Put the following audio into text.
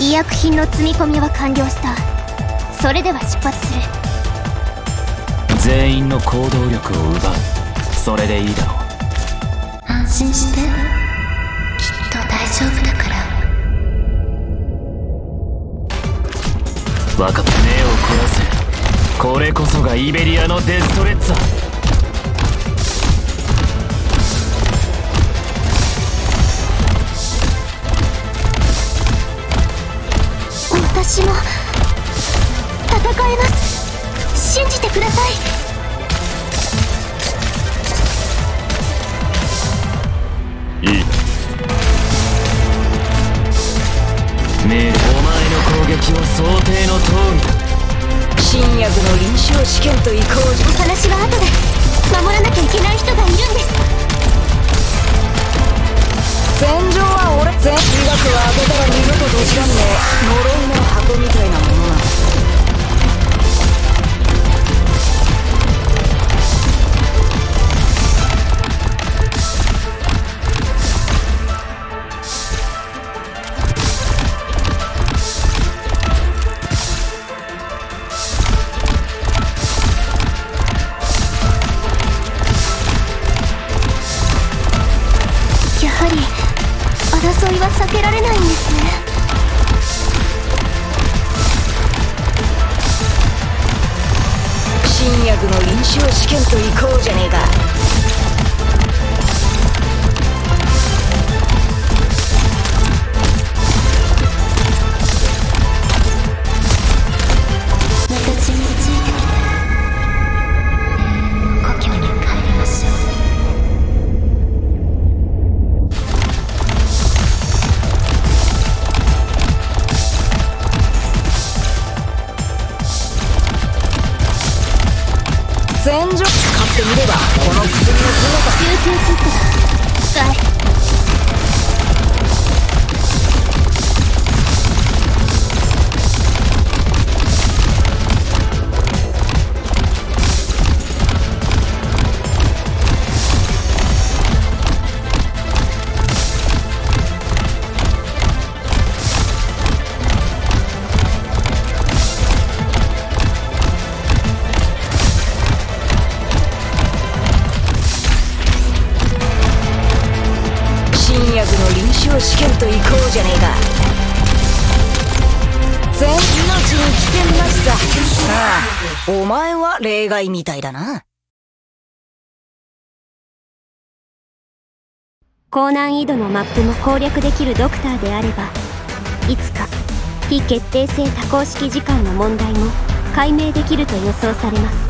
医薬品の積み込みは完了した。それでは出発する。全員の行動力を奪う。それでいいだろう。安心して。きっと大丈夫だから。分かった目を凝らせ。これこそがイベリアのデストレッツァ私も戦えます。信じてください。いい命お前の攻撃は想定の通りだ。新薬の臨床試験と移行。お話は後で。守らなきゃいけない人がいたら二度とどちらんねえ呪いの箱みたいなもの。いは避けられないんですね。戦場。使ってみればこの薬の新薬の臨床試験と移行じゃねえか。全命に危険なしさ。ああお前は例外みたいだな。高難易度のマップも攻略できるドクターであればいつか非決定性多項式時間の問題も解明できると予想されます。